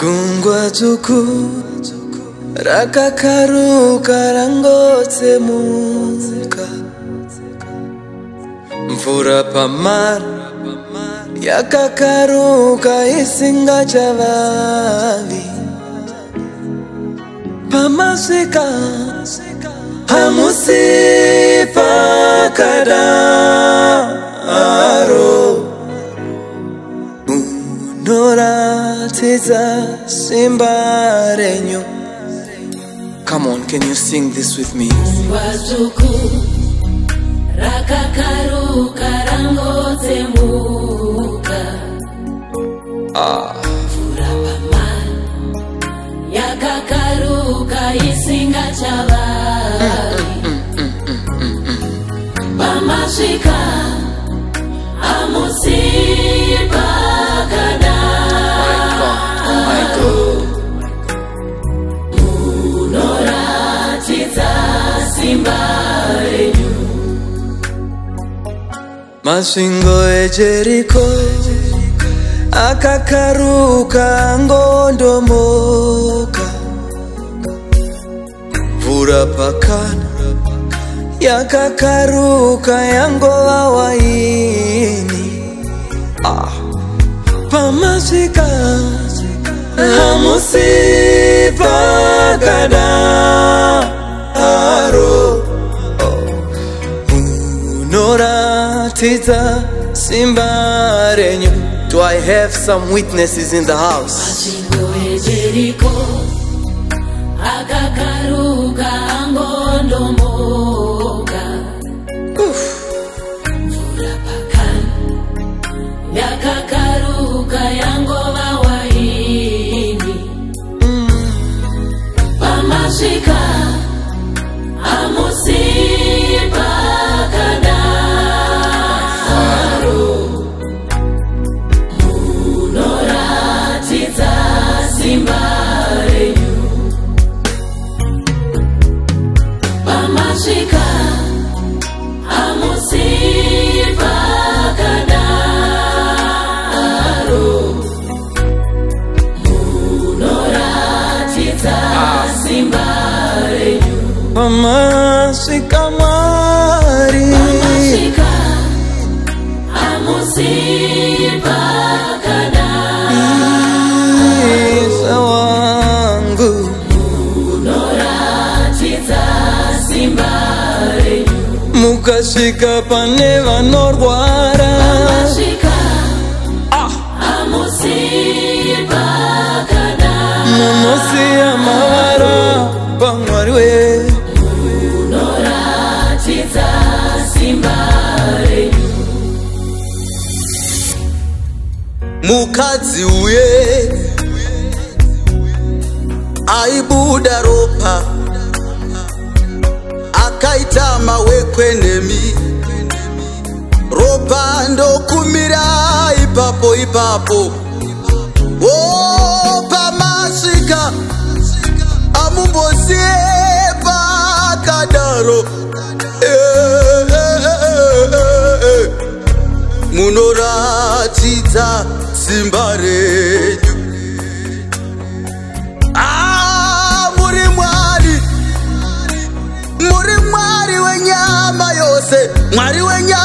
gungwatsuku rakakaruka rangotsemuka mvura pamara yakakaruka isingachavavi pamasvika hamusi pakadaro Come on, can you sing this with me? rakakaru karango temu. masingo ejeriko akakaruka ngondomoka mvura pakana yakakaruka yangova waini ah. pamasvika hamusi Tita Simbarenyo. Do I have some witnesses in the house? amasvika mwari mukasvika pane vanorwara ah. munosiya mavara pamwari wee mukadzi uye aibuda ropa akaita mawekwenemi ropa ndokumira ipapo ipapo o oh, pamasvika amumbosiye pakadaro munoratidza simba renyu ah, muri mwari muri mwari wenyama yose mwari wenya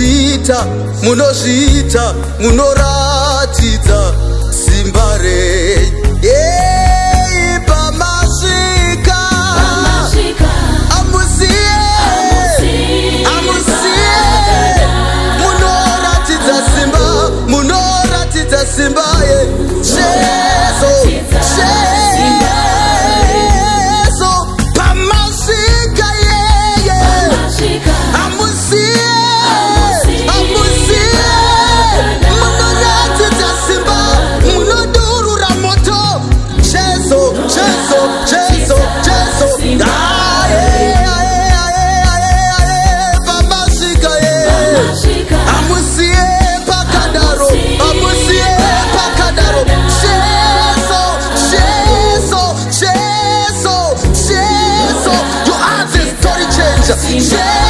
munozviita munozviita munoratidza simba renyu Jesus.